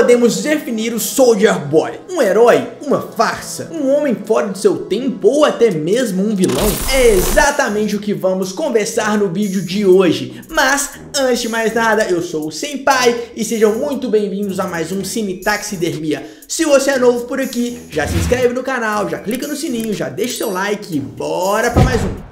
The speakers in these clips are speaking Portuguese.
podemos definir o Soldier Boy? Um herói? Uma farsa? Um homem fora de seu tempo ou até mesmo um vilão? É exatamente o que vamos conversar no vídeo de hoje. Mas, antes de mais nada, eu sou o Senpai e sejam muito bem-vindos a mais um Cine Taxidermia. Se você é novo por aqui, já se inscreve no canal, já clica no sininho, já deixa seu like e bora para mais um.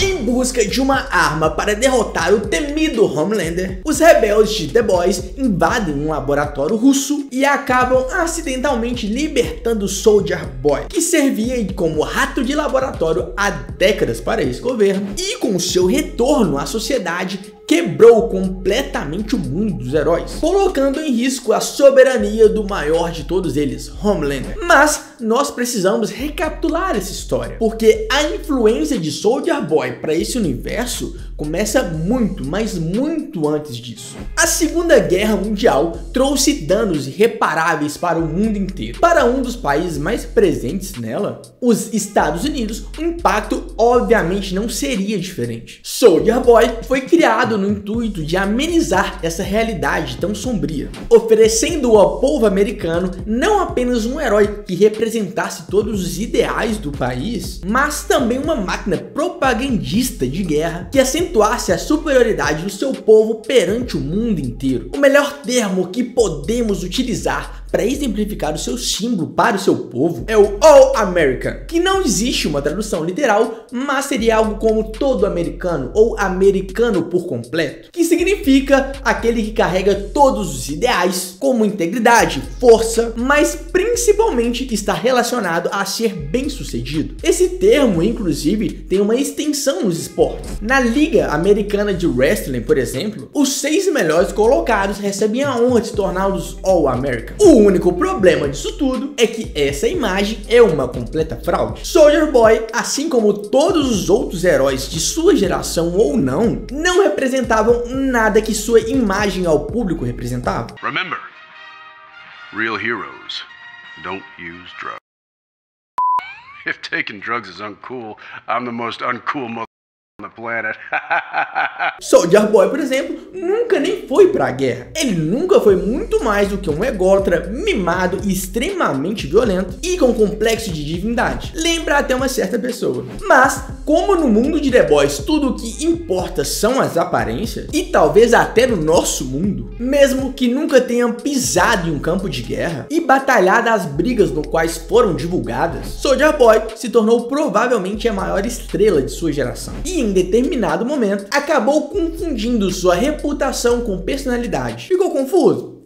Em busca de uma arma para derrotar o temido Homelander, os rebeldes de The Boys invadem um laboratório russo e acabam acidentalmente libertando Soldier Boy, que servia como rato de laboratório há décadas para esse governo, e com seu retorno à sociedade quebrou completamente o mundo dos heróis, colocando em risco a soberania do maior de todos eles, Homelander. Mas nós precisamos recapitular essa história, porque a influência de Soldier Boy para esse universo começa muito, mas muito antes disso. A Segunda Guerra Mundial trouxe danos irreparáveis para o mundo inteiro. Para um dos países mais presentes nela, os Estados Unidos, o impacto obviamente não seria diferente. Soldier Boy foi criado no intuito de amenizar essa realidade tão sombria, oferecendo ao povo americano não apenas um herói que representasse todos os ideais do país, mas também uma máquina propagandista de guerra que acentuasse a superioridade do seu povo perante o mundo inteiro. O melhor termo que podemos utilizar para exemplificar o seu símbolo para o seu povo é o All American, que não existe uma tradução literal, mas seria algo como todo americano ou americano por completo, que significa aquele que carrega todos os ideais, como integridade, força, mas principalmente está relacionado a ser bem-sucedido. Esse termo, inclusive, tem uma extensão nos esportes. Na Liga Americana de Wrestling, por exemplo, os seis melhores colocados recebem a honra de se tornar os All American. O único problema disso tudo é que essa imagem é uma completa fraude. Soldier Boy, assim como todos os outros heróis de sua geração ou não, não representavam nada que sua imagem ao público representava. Remember, real heroes don't use drugs. If taking drugs is uncool, I'm the most uncool Soldier Boy, por exemplo, nunca nem foi pra guerra. Ele nunca foi muito mais do que um ególatra mimado e extremamente violento e com complexo de divindade. Lembra até uma certa pessoa. Mas, como no mundo de The Boys tudo o que importa são as aparências, e talvez até no nosso mundo, mesmo que nunca tenham pisado em um campo de guerra e batalhado as brigas no quais foram divulgadas, Soldier Boy se tornou provavelmente a maior estrela de sua geração. E em determinado momento, acabou confundindo sua reputação com personalidade. Ficou confuso?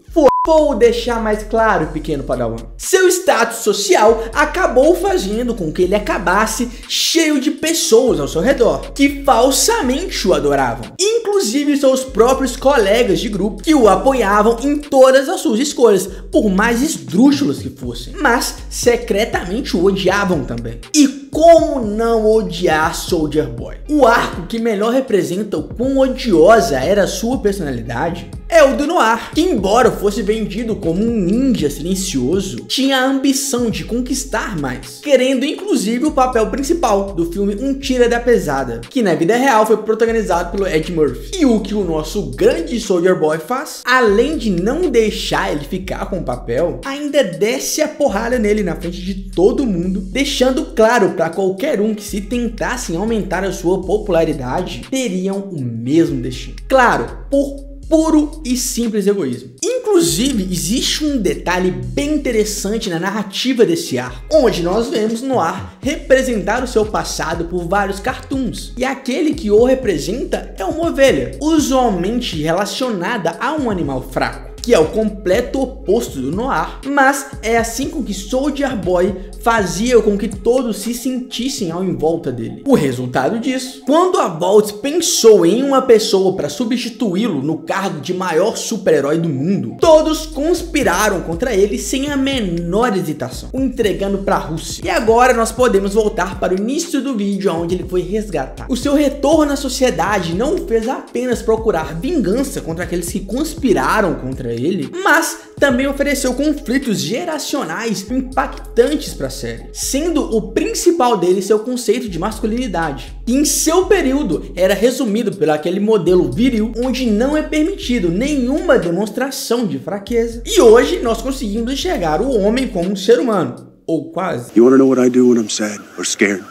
Vou deixar mais claro, pequeno padawan. Seu status social acabou fazendo com que ele acabasse cheio de pessoas ao seu redor, que falsamente o adoravam. Inclusive seus próprios colegas de grupo, que o apoiavam em todas as suas escolhas, por mais esdrúxulas que fossem. Mas secretamente o odiavam também. E como não odiar Soldier Boy? O arco que melhor representa o quão odiosa era sua personalidade é o do Noir, que embora fosse vendido como um ninja silencioso, tinha a ambição de conquistar mais, querendo inclusive o papel principal do filme Um Tira da Pesada, que na vida real foi protagonizado pelo Ed Murphy. E o que o nosso grande Soldier Boy faz, além de não deixar ele ficar com o papel, ainda desce a porrada nele na frente de todo mundo, deixando claro para qualquer um que se tentassem aumentar a sua popularidade, teriam o mesmo destino. Claro, por puro e simples egoísmo. Inclusive, existe um detalhe bem interessante na narrativa desse ar, onde nós vemos Noir representar o seu passado por vários cartoons, e aquele que o representa é uma ovelha, usualmente relacionada a um animal fraco que é o completo oposto do Noir, mas é assim com que Soldier Boy fazia com que todos se sentissem ao em volta dele. O resultado disso, quando a Vault pensou em uma pessoa para substituí-lo no cargo de maior super-herói do mundo, todos conspiraram contra ele sem a menor hesitação, o entregando para a Rússia. E agora nós podemos voltar para o início do vídeo onde ele foi resgatado. O seu retorno à sociedade não o fez apenas procurar vingança contra aqueles que conspiraram contra para ele, mas também ofereceu conflitos geracionais impactantes para a série, sendo o principal dele seu conceito de masculinidade. Que em seu período era resumido pelo aquele modelo viril onde não é permitido nenhuma demonstração de fraqueza. E hoje nós conseguimos enxergar o homem como um ser humano, ou quase. You wanna know what I do when I'm sad or scared?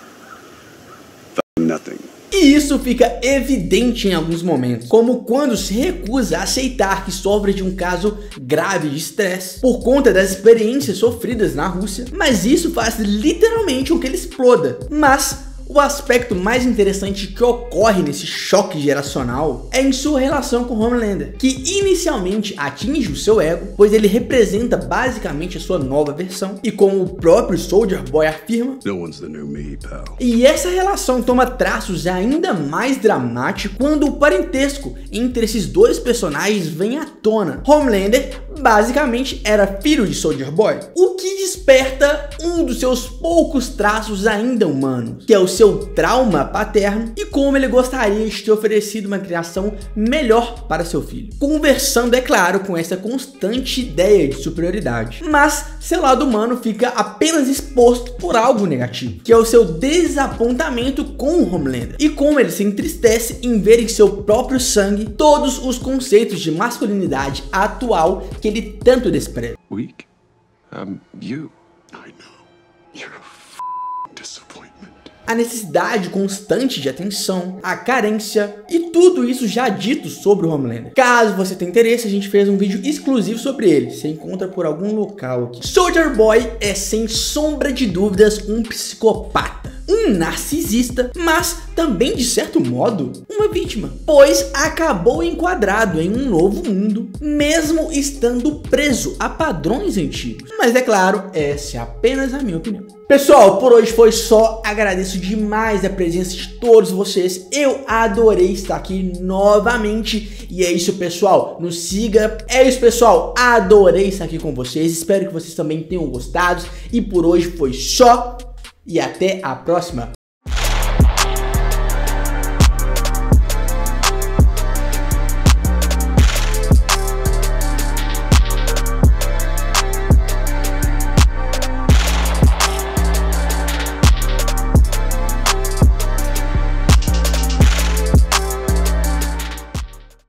Nothing. E isso fica evidente em alguns momentos, como quando se recusa a aceitar que sofre de um caso grave de estresse por conta das experiências sofridas na Rússia, mas isso faz literalmente com que ele exploda. Mas o aspecto mais interessante que ocorre nesse choque geracional é em sua relação com Homelander, que inicialmente atinge o seu ego, pois ele representa basicamente a sua nova versão, e como o próprio Soldier Boy afirma, No one's the new me, pal. e essa relação toma traços ainda mais dramáticos quando o parentesco entre esses dois personagens vem à tona. Homelander basicamente era filho de Soldier Boy, o que desperta um dos seus poucos traços ainda humanos, que é o seu trauma paterno e como ele gostaria de ter oferecido uma criação melhor para seu filho. Conversando, é claro, com essa constante ideia de superioridade. Mas seu lado humano fica apenas exposto por algo negativo, que é o seu desapontamento com o Homelander e como ele se entristece em ver em seu próprio sangue todos os conceitos de masculinidade atual que ele tanto despreza. Weak? Um, you. I know. You're a disappointment. a necessidade constante de atenção, a carência e tudo isso já dito sobre o Homelander. Caso você tenha interesse, a gente fez um vídeo exclusivo sobre ele, você encontra por algum local aqui. Soldier Boy é sem sombra de dúvidas um psicopata. Um narcisista, mas também de certo modo uma vítima, pois acabou enquadrado em um novo mundo, mesmo estando preso a padrões antigos. Mas é claro, essa é apenas a minha opinião. Pessoal, por hoje foi só. Agradeço demais a presença de todos vocês. Eu adorei estar aqui novamente. E é isso, pessoal. Nos siga. É isso, pessoal. Adorei estar aqui com vocês. Espero que vocês também tenham gostado. E por hoje foi só. E até a próxima.